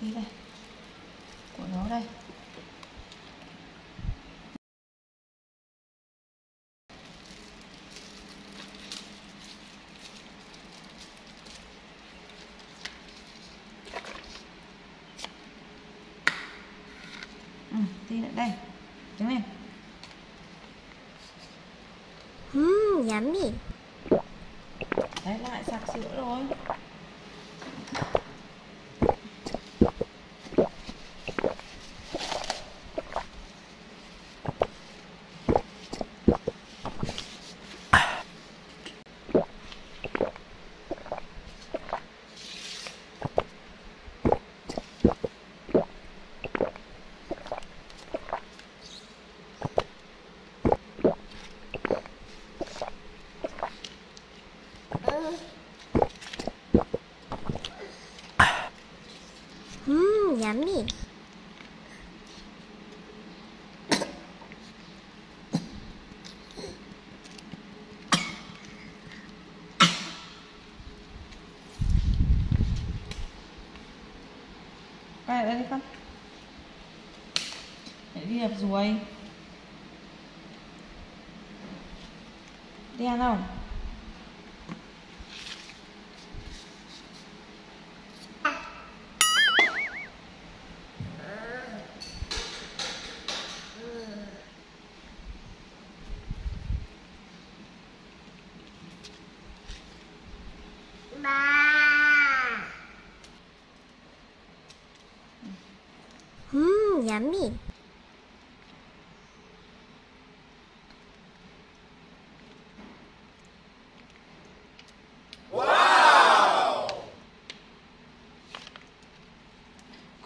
con mút của nó đây. Ừ, Thi lại đây. Đứng lên. Mmm, yummy. Đấy lại sặc sữa rồi Mmm, yummy. Quay lại đây đi con Để đi đập ruồi Đi ăn không? Mmm, yummy.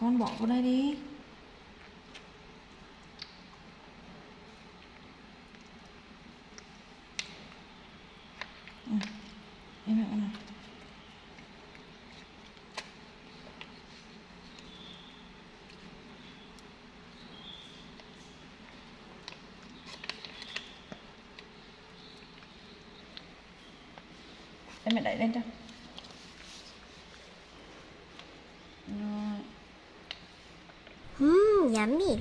Con bỏ vào đây đi Ừ. Em mẹ con này để mình đẩy lên cho Rồi Mmm, yummy.